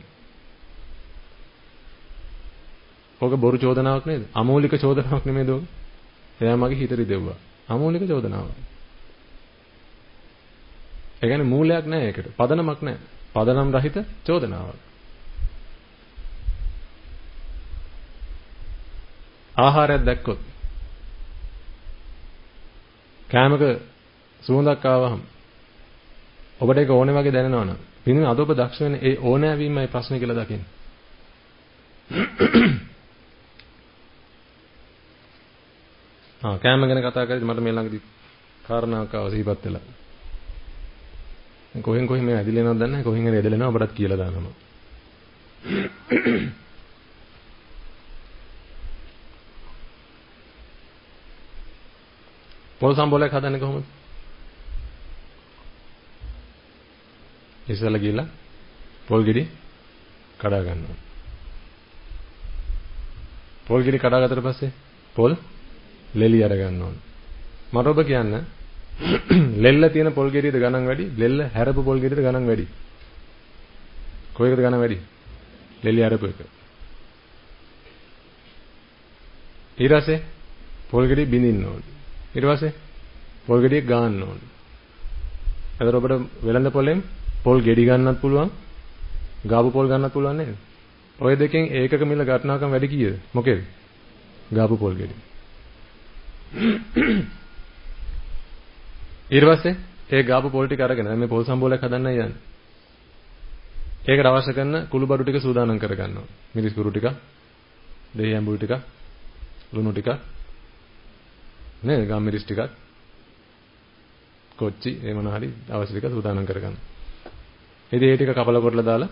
ඕක බොරු චෝදනාවක් නේද? අමූලික චෝදනාවක් නෙමෙයිද ඕක? එයා මගේ හිත රිදෙව්වා. අමූලික චෝදනාවක්. ඒ කියන්නේ මූලයක් නැහැ ඒකට. පදනමක් නැහැ. පදනම් රහිත චෝදනාවක්. ආහාරයක් දැක්කොත් කෑමක සුවඳක් ආවහම ඔබට ඒක ඕනේ වගේ දැනෙනවනම් පින්නම් අද ඔබ දක්ෂ වෙන ඒ ඕනෑවීමයි ප්‍රශ්නේ කියලා දකින්න. ආ කෑම ගැන කතා කරද්දි මට මේ ළඟදී කාරණාවක් ආව සිහිපත් වෙලා. කොහෙන් කොහෙන් මේ ඇදිලෙනවද දන්නේ නැහැ කොහෙන් හරි ඇදලෙනවා ඔබටත් කියලා දානවා. පොල් සම්බෝලයක් හදන්නේ කොහොමද? ඉස්සලා ගිහලා පොල් ගෙඩි කඩා ගන්නවා. පොල් ගෙඩි කඩා ගත්තට පස්සේ පොල් ලෙලි අර ගන්න ඕන. මට ඔබ කියන්න ලෙල්ල තියෙන පොල් ගෙඩියද ගණන් වැඩි? ලෙල්ල හැරපු පොල් ගෙඩියද ගණන් වැඩි? කොහේකද ගණන් වැඩි? ලෙලි හැරපු එක. ඊට පස්සේ පොල් ගෙඩිය බිඳින්න ඕන. ඊට පස්සේ පොල් ගෙඩිය ගාන්න ඕන. එතකොට ඔබට වෙළඳ පොලෙන් පොල් ගෙඩි ගන්නත් පුළුවන්. ගාපු පොල් ගන්නත් පුළුවන් නේද? ඔය දෙකෙන් ඒකක මිල ගටනාකම් වැඩි කීයද? මොකේද? ගාපු පොල් ගෙඩි. ඊට පස්සේ ඒ ගාපු පොල් ටික අරගෙන දැන් මේ පොල් සම්බෝලයක් හදන්නයි යන්නේ. ඒකට අවශ්‍ය කරන කුළු බඩු ටික සූදානම් කරගන්නවා. මිරිස් කුරු ටික, දෙහි ඇඹුල් ටික, ලුණු ටික, නේද? ගම් මිරිස් ටිකක්, කොච්චි ඒ මොන හරි අවශ්‍ය ටික සූදානම් කරගන්න. ඉතින් ඒ ටික කපලා කොටලා දාලා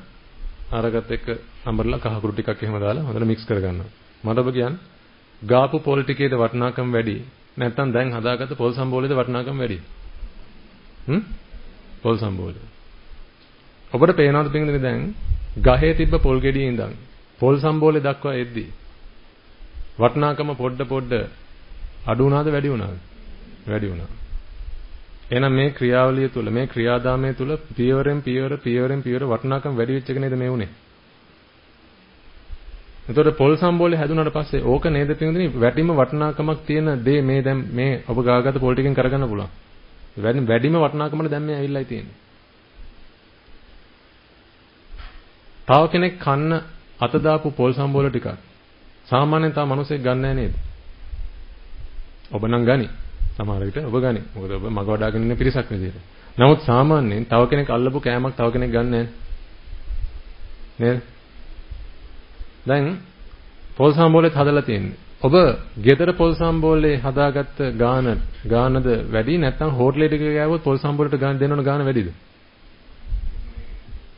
අරකට එක්ක අඹරලා කහ කුරු ටිකක් එහෙම දාලා හොඳට මික්ස් කරගන්නවා. මට ඔබ කියන්නේ ගාපු පොල් ටිකේද වටිනාකම වැඩි නැත්නම් දැන් හදාගත්ත පොල් සම්බෝලේද වටිනාකම වැඩි? හ්ම්? පොල් සම්බෝලේ. ඔබට පේනවද පිටින් දැන් ගහේ තිබ්බ පොල් ගෙඩියේ ඉඳන් පොල් සම්බෝලේ දක්වා එද්දී වටිනාකම පොඩ පොඩ අඩු වුණාද වැඩි වුණාද? වැඩි වුණා. එහෙනම් මේ ක්‍රියාවලිය තුළ මේ ක්‍රියාදාමය තුළ පියවරෙන් පියවර පියවරෙන් පියවර වටිනාකම් වැඩි වෙච්ච එක නේද මේ උනේ? එතකොට පොල් සම්බෝලේ හැදුනට පස්සේ ඕක නේද පින්දුනේ වැඩිම වටිනාකමක් තියෙන දේ මේ දැන් මේ ඔබ ගාගත පොල් ටිකෙන් කරගන්න පුළුවන්. වැඩිම වටිනාකමට දැන් මේ ඇවිල්ලායි තියෙන්නේ. තව කෙනෙක් කන්න අත දාපු පොල් සම්බෝල ටිකක් සාමාන්‍යයෙන් තව මිනිස්සෙක් ගන්නෑ නේද? ඔබ නම් ගනි. සමහර විට ඔබ ගනි. මොකද ඔබ මග වඩාගෙන ඉන්න පිරිසක් විදියට. නමුත් සාමාන්‍යයෙන් තව කෙනෙක් අල්ලපු කෑමක් තව කෙනෙක් ගන්නෑ නේද? දැන් පොල් සම්බෝලෙත් හදලා තියෙන්නේ. ඔබ ගෙදර පොල් සම්බෝලේ හදාගත්ත ගාන ගානද වැඩි නැත්නම් හෝටලෙට ගියාවොත් පොල් සම්බෝලෙට ගාන දෙනවන ගාන වැඩිද?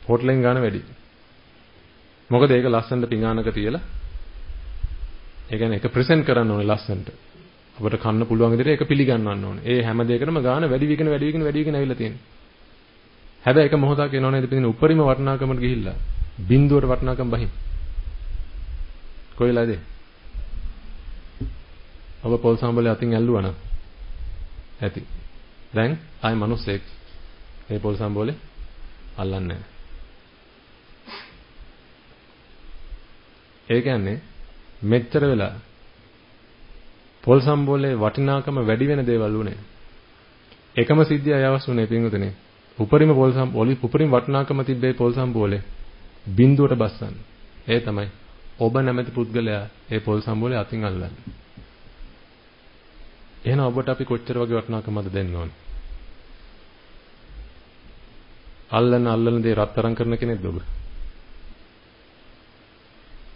හෝටලෙන් ගාන වැඩි. මොකද ඒක ලස්සනට පිඟානක තියලා ඒ කියන්නේ ඒක ප්‍රසන්ට් කරන්න ඕනේ ලස්සනට. අපිට කන්න පුළුවන් විදිහට ඒක පිළිගන්නවන්න ඕනේ. ඒ හැම දෙයකටම ගාන වැඩි වීගෙන වැඩි වීගෙන වැඩි වීගෙන ඇවිල්ලා තියෙනවා. හැබැයි එක මොහොතක් එනව නේද පිටින් උපරිම වටිනාකමකට ගිහිල්ලා බිඳුවට වටිනාකම බහින්. කොයිලාද? ඔබ පොල් සම්බලේ අතින් ඇල්ලුවා නම් ඇති. දැන් ආයි මිනිස්සෙක් මේ පොල් සම්බෝලේ අල්ලන්නේ නැහැ. ඒ කියන්නේ මෙච්චර වෙලා පොල් සම්බෝලේ වටිනාකම වැඩි වෙන දේවල් උනේ. එකම සිද්ධිය අයවස් උනේ පින්වතුනි. උපරිම පොල් සම්බෝලි උපරිම වටිනාකම තිබ්බේ පොල් සම්බෝලේ බිඳුවට බස්සන්න. ඒ තමයි ඔබ නැමැති පුද්ගලයා ඒ පොල් සම්බෝලේ අතින් අල්ලන්නේ. එහෙනම් ඔබට අපි කොච්චර වගේ වටිනාකමද දෙන්න ඕනේ? අල්ලන අල්ලන දේ රත්තරන් කරන කෙනෙක්ද ඔබ?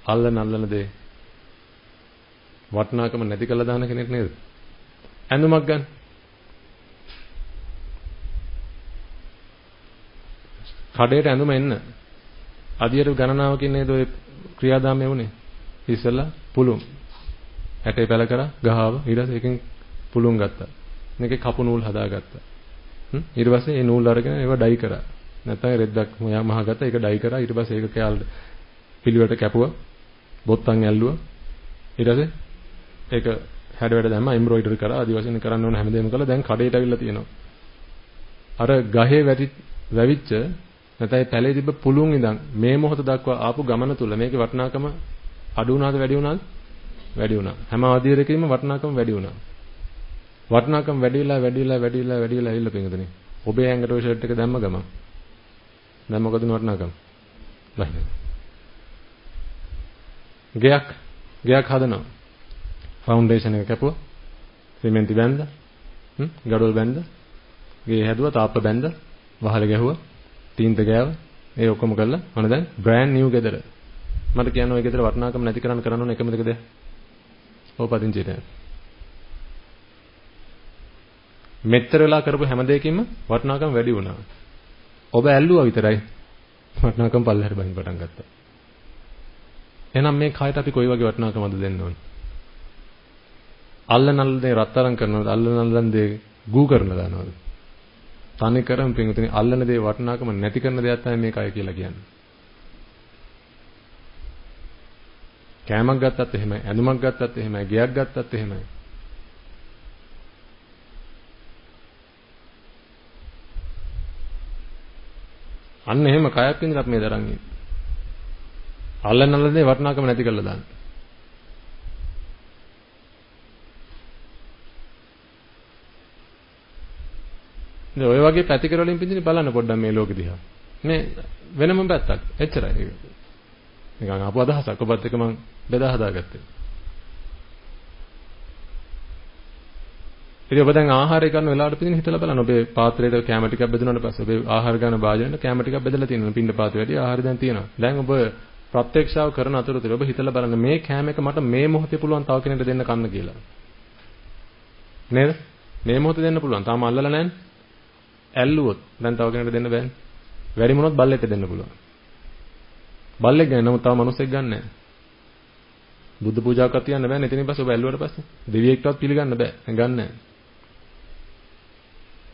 අල්ලන අල්ලන දේ වටිනාකම නැති කළා දාන කෙනෙක් නේද? ඇඳුමක් ගන්න. කඩේට ඇඳුම එන්න. අදියට ගණනාවකින් නේද ඔය ක්‍රියාදාමය වුනේ. ඉස්සෙල්ලා පුළුම්. ඇටේ පැල කරා ගහව ඊට පස්සේ එකෙන් පුළුම් ගත්තා. මේකේ කපු නූල් හදාගත්තා. හ්ම් ඊට පස්සේ ඒ නූල් අරගෙන ඒවා ඩයි කරා. නැත්නම් රෙද්දක් මොයා මහගත්තා ඒක ඩයි කරා ඊට පස්සේ ඒක කෑල්ල පිළිවෙලට කැපුවා. බොත්තම් ඇල්ලුවා. ඊට පස්සේ ඒක හැඩ වැඩ දැම්මා එම්බ්‍රොයිඩර් කරා ආදි වශයෙන් කරන්න ඕන හැමදේම කළා දැන් කඩේට අවිල්ලා තියෙනවා. අර ගහේ වැටි වැවිච්ච නැත්නම් පැලේ තිබ්බ පුළුන් ඉඳන් මේ මොහොත දක්වා ආපු ගමන තුල මේකේ වටිනාකම අඩු වුණාද වැඩි වුණාද? වැඩි වුණා. හැම ආදියරකෙම වටිනාකම වැඩි වුණා. වටිනාකම වැඩි වෙලා වැඩි වෙලා වැඩි වෙලා වැඩි වෙලා ඇවිල්ලා පින්ගතනේ. ඔබේ ඇඟට ඔය ෂර්ට් එක දැම්ම ගමන්. දැන් මොකද වටිනාකම? නැහැ. ගයක් ගයක් හදනවා. ෆවුන්ඩේෂන් එක කැපුවා. සිමෙන්ති බැන්දා. හ්ම් ගඩොල් බැන්දා. ගේ හැදුවා තාප්ප බැන්දා. වහල ගැහුවා. තීන්ත ගෑව. ඒ ඔක්කොම කළා. මම දැන් බ්‍රෑන්ඩ් නිව් ගෙදර. මට කියන්න ඔය ගෙදර වටිනාකම නැති කරන්න කරන්න ඕන එකම දෙකද? ඔව් පදිංචියට. මෙච්චර වෙලා කරපු හැම දෙයකින්ම වටිනාකම වැඩි වුණා. ඔබ ඇල්ලුවා විතරයි. වටිනාකම පල්ලෙහාට බහින් පටන් ගත්තා. එහෙනම් මේ කයට අපි කොයි වගේ වටිනාකමද දෙන්න ඕනේ? අල්ල නල්ල දේ රත්තරන් කරනවද? අල්ල නල්ලන් දේ ගූ කරන දානවද? තනි කරම පින්විතනි අල්ලන දේ වටිනාකම නැති කරන දෙයක් තමයි මේ කය කියලා කියන්නේ. කෑමක් ගත්තත් එහෙමයි, ඇඳුමක් ගත්තත් එහෙමයි, ගෙයක් ගත්තත් එහෙමයි. අන්න එහෙම කයක් වින්දලා මේ දරන් ඉන්නේ. අල්ලන අල්ලන්නේ වටිනාකම නැති කරලා දාන්න. ඉතින් ඔය වගේ පැතිකඩ වලින් පිටින් බලන්න පොඩ්ඩක් මේ ලෝකෙ දිහා. මේ වෙනම පැත්තක්. එච්චරයි. නිකන් ආපු අදහසක් ඔබත් එක්ක මම බෙදා හදාගත්තේ. ඉතින් ඔබ දැන් ආහාරය ගන්න වෙලාවට පිටින් හිතලා බලන්න ඔබේ පාත්‍රයට කැම ටිකක් බෙදුනාට පස්සේ ඔබේ ආහාර ගන්න භාජනෙට කැම ටිකක් බෙදලා තියෙනවා පින්න පාත්‍රය වැඩි ආහාර දැන් තියෙනවා. දැන් ඔබ ප්‍රත්‍යක්ෂාව කරන අතරතුර ඔබ හිතලා බලන්න මේ කැම එක මට මේ මොහොතේ පුළුවන් තව කෙනෙකුට දෙන්න කන්න කියලා. නේද? මේ මොහොතේ දෙන්න පුළුවන්. තාම අල්ලලා නැන්නේ. ඇල්ලුවොත් දැන් තව කෙනෙකුට දෙන්න බෑනේ. වැඩි මොනොත් බල්ලෙක්ට දෙන්න පුළුවන්. බල්ලෙක් ගන්න නමුත් තව මිනිස්සෙක් ගන්න නැහැ. බුද්ධ පූජාවක්වත් තියන්න බෑනේ. එතනින් පස්සේ ඔබ ඇල්ලුවට පස්සේ දෙවියෙක්ටවත් පිළිගන්න බෑ. ගන්න නැහැ.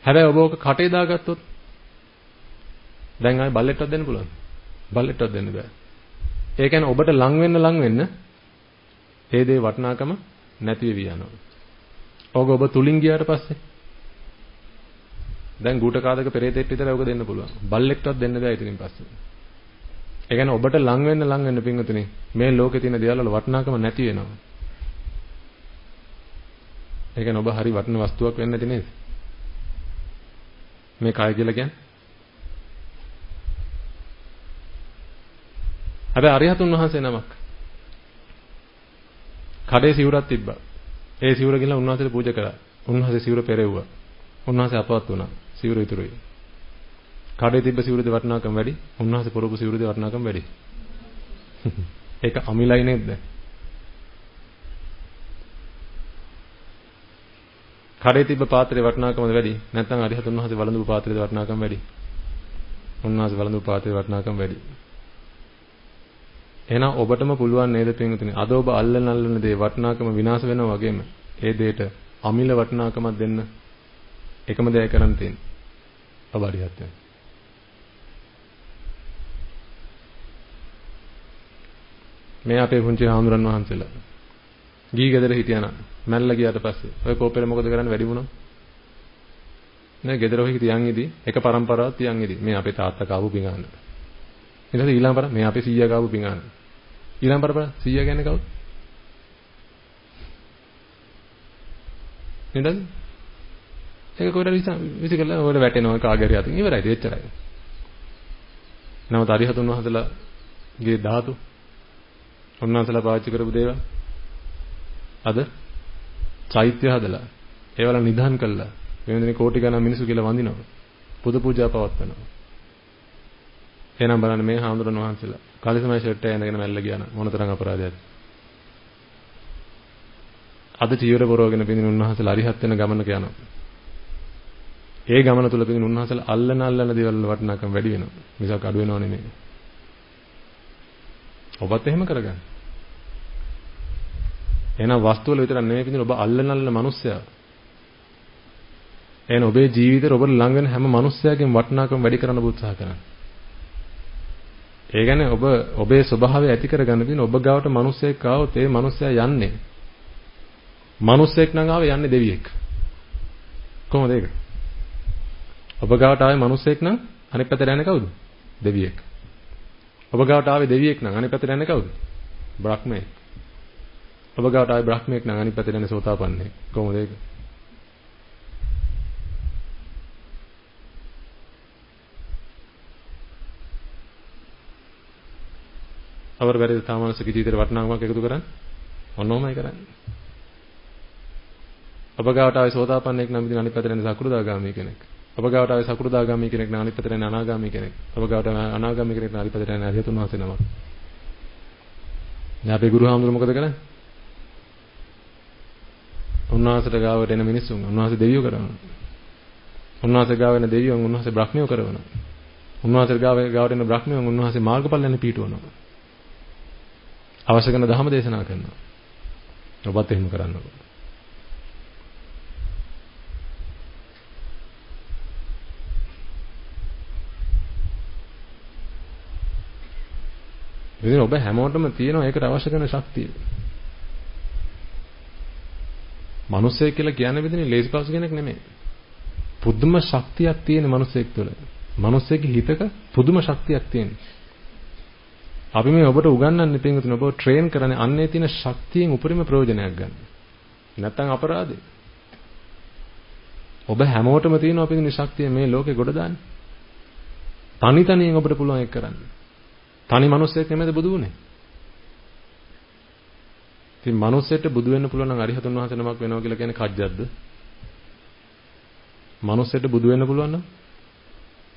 හැබැයි ඔබ ඕක කටේ දාගත්තොත් දැන් ආයි බල්ලෙක්ටවත් දෙන්න පුළුවන්. බල්ලෙක්ටවත් දෙන්න බෑ. ඒ කියන්නේ ඔබට ලං වෙන්න ලං වෙන්න ඒ දේ වටිනාකම නැති වෙවි යනවා. ඕක ඔබ තුලින් ගියාට පස්සේ දැන් ගූට කාදක පෙරේතෙක් විතරයි ඔක දෙන්න පුළුවන්. බල්ලෙක්ටවත් දෙන්න බෑ ඉතින් පස්සේ. ඒ කියන්නේ ඔබට ලං වෙන්න ලං වෙන්න පින්වතුනි මේ ලෝකේ තියෙන දේවල් වල වටිනාකම නැති වෙනවා. ඒ කියන්නේ ඔබ හරි වටින වස්තුවක් වෙන්න නැති නේද? මේ කය කියලා කියන්නේ. හැබැයි අරිහතුන් වහන්සේ නමක් කඩේ සිවුරක් තිබ්බා. ඒ සිවුර ගිහලා උන්වහන්සේට පූජා කළා. උන්වහන්සේ සිවුර පෙරෙව්වා. උන්වහන්සේ අපවත් වුණා. සිවුර ඉතුරුයි. කඩේ තිබ්බ සිවුරේ වටිනාකම වැඩි. උන්වහන්සේ පොරොපු සිවුරේ වටිනාකම වැඩි. ඒක අමිලයි නේද? කඩේ තිබ්බ පාත්‍රයේ වටිනාකමද වැඩි? නැත්නම් අරිහතුන් වහන්සේ වළඳපු පාත්‍රයේ වටිනාකම වැඩි? උන්වහන්සේ වළඳපු පාත්‍රයේ වටිනාකම වැඩි. එහෙනම් ඔබටම පුළුවන් නේද පින්විතනි? අද ඔබ අල්ලන අල්ලන දේ වටිනාකම විනාශ වෙනවා වගේම ඒ දෙයට අමිල වටිනාකමක් දෙන්න එකම දේ කරන්න තියෙන්නේ. ඔබ අරිහත් වෙන්න. මේ අපේ පුංචි හාමුදුරන් වහන්සේලා ගිහි ගෙදර හිටියානම් මැල්ල ගියාට පස්සේ ඔය කෝපෙල මොකද කරන්නේ වැඩි වුණා නේ ගෙදර ඔහි තියන් ඉදි එක પરම්පරාවක් තියන් ඉදි මේ අපේ තාත්තා කාපු පිඟාන ඊට පස්සේ ඊළඟ පර මේ අපේ සීයා කාපු පිඟාන ඊළඟ පර සීයා කියන්නේ කවුද? නේද ඒක කොහෙද විසි කරලා ඔයාලා වැටෙනවා කාගේ හරි අතින් ඉවරයි ඒක එච්චරයි. නමුත් අරිහතුන් වහන්සේලාගේ ධාතු. උන්වහන්සේලා පාවිච්චි කරපු දේවල්. අද චෛත්‍ය හදලා ඒවල නිධාන් කළා. වෙනදිනේ කෝටි ගණන් මිනිසු කියලා වඳිනවා. පුද පූජා පවත්වනවා. එහෙනම් බලන්න මේ හාමුදුරන් වහන්සේලා කාලිසමයි ෂර්ට් එක ඇඳගෙන මැල්ල ගියා නම් මොනතරම් අපරාධයක්ද? අද චීවර පොරවගෙන පිටින් උන්වහන්සේලා අරිහත් වෙන ගමනක යනවා. ඒ ගමන තුල පිටින් උන්වහන්සේලා අල්ලන අල්ලන දේවල් වටිනාකම වැඩි වෙනවා මිසක් අඩු වෙනව නෙමෙයි ඔබත් එහෙම කරගන්න එහෙනම් වස්තු වල විතරක් නෙමෙයි පිටින් ඔබ අල්ලන අල්ලන මිනිස්සයා. එහෙනම් ඔබේ ජීවිතේ ඔබට ළඟ වෙන හැම මිනිස්සයාගෙන් වටිනාකම වැඩි කරන්න උත්සාහ කරන්න. ඒ කියන්නේ ඔබ ඔබේ ස්වභාවය ඇති කරගන්න තියෙන ඔබ ගාවට මිනිස්සෙක් ආවොත් ඒ මිනිස්සයා යන්නේ. මිනිස්සෙක් නම් ආවේ යන්නේ දෙවියෙක්. කොහොමද ඒක? ඔබ ගාවට ආවේ මිනිස්සෙක් නම් අනිත් පැත්තට යන්නේ කවුද? දෙවියෙක්. ඔබ ගාවට ආවේ දෙවියෙක් නම් අනිත් පැත්තට යන්නේ කවුද? බ්‍රහ්මයෙක්. ඔබ ගාවට ආයි බ්‍රහ්මයෙක් නම් අනිත් පැත්තට යන්නේ සෝතාපන්නෙක්. කොහොමද ඒක? අවර බැරිද තාමනසික ජීවිතේට වටිනාකමක් එකතු කරන්න? ඔන්නෝමයි කරන්නේ. ඔබ ගාවට ආයි සෝතාපන්නෙක් නම් ඉතින් අනිත් පැත්තට යන්නේ සකුරුදාගාමී කෙනෙක්. ඔබ ගාවට ආයි සකුරුදාගාමී කෙනෙක් නම් අනිත් පැත්තට යන්නේ අනාගාමී කෙනෙක්. ඔබ ගාවට අනාගාමී කෙනෙක් නම් අනිත් පැත්තට යන්නේ අරිහතුන් වහන්සේ නමක්. දැන් අපේ ගුරු හාමුදුරුවෝ මොකද කරන්නේ? උන්වහන්සේට ගාවට එන මිනිස්සුන් උන්වහන්සේ දෙවියෝ කරනවා. උන්වහන්සේ ගාව එන දෙවියන් උන්වහන්සේ බ්‍රහ්මියෝ කරනවා. උන්වහන්සේ ගාව ගාවට එන බ්‍රහ්මියන් උන්වහන්සේ මාර්ගඵල යන්නේ පීඨවනවා. අවශ්‍ය කරන ධර්ම දේශනා කරනවා. ඔබත් එහෙම කරන්නකෝ. ඉතින් ඔබ හැමෝටම තියෙනවා ඒකට අවශ්‍ය කරන ශක්තිය. මිනිස්සෙක් කියලා කියන්නේ බෙදෙන්නේ ලේසි පහසු කෙනෙක් නෙමෙයි. පුදුම ශක්තියක් තියෙන මිනිස්සෙක් තුළ. මිනිස්සෙක්ගේ හිතක පුදුම ශක්තියක් තියෙන. අපි මේ ඔබට උගන්වන්නේ පින්වතුනි ඔබව ට්‍රේන් කරන්නේ අන්නේ තියෙන ශක්තියෙන් උපරිම ප්‍රයෝජනයක් ගන්න. නැත්තම් අපරාධේ. ඔබ හැමෝටම තියෙනවා පින්වතුනි ශක්තිය මේ ලෝකේ ගොඩ දාන්න. තනි තනියෙන් ඔබට පුළුවන් ඒක කරන්න. තනි මිනිස්සෙක් නෙමෙයිද බුදු වුනේ? ඉතින් මිනිස්සෙට බුදු වෙන්න පුළුවන් නම් අරිහතුන් වහන්සේ නමක් වෙනවා කියලා කියන්නේ කජ්ජක්ද? මිනිස්සෙට බුදු වෙන්න පුළුවන් නම්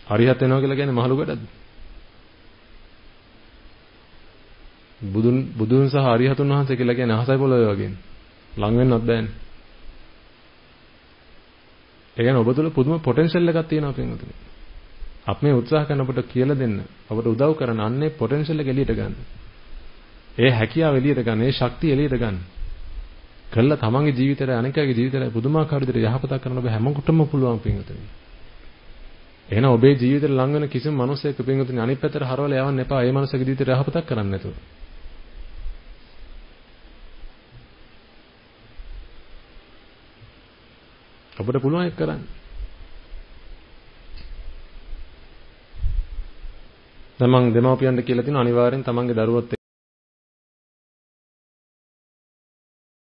අරිහත් වෙනවා කියලා කියන්නේ මහලු ගඩක්ද? බුදුන් බුදුන් සහ අරිහතුන් වහන්සේ කියලා කියන්නේ අහසයි පොළොවේ වගේනේ. ලඟ වෙන්නත් බෑනේ. ඒ කියන්නේ ඔබ තුළ පුදුම පොටෙන්ෂල් එකක් තියෙනවා පින්වතුනි. අපි මේ උත්සාහ කරන අපට කියලා දෙන්න, අපට උදව් කරන අන්නේ පොටෙන්ෂල් එක එළියට ගන්න. ඒ හැකියාව එළියට ගන්න, ඒ ශක්තිය එළියට ගන්න. කළා තමන්ගේ ජීවිතේට අනිකගේ ජීවිතේට පුදුමාකාර විදිහට යහපතක් කරන්න ඔබ හැමෝටම පුළුවන් පින්වතුනි. එහෙනම් ඔබේ ජීවිතේට ලං වෙන කිසිම මිනිසෙක් පින්වතුනි අනිත් පැත්තට හරවලා යවන්න එපා. ඒ මිනිසගේ ජීවිතේට යහපතක් කරන්න නැතුව. ඔබට පුළුවන් ඒක කරන්න. දැන් මම දෙමව්පියන්ට කියලා තියෙනවා. අනිවාර්යෙන් තමන්ගේ දරුවොත්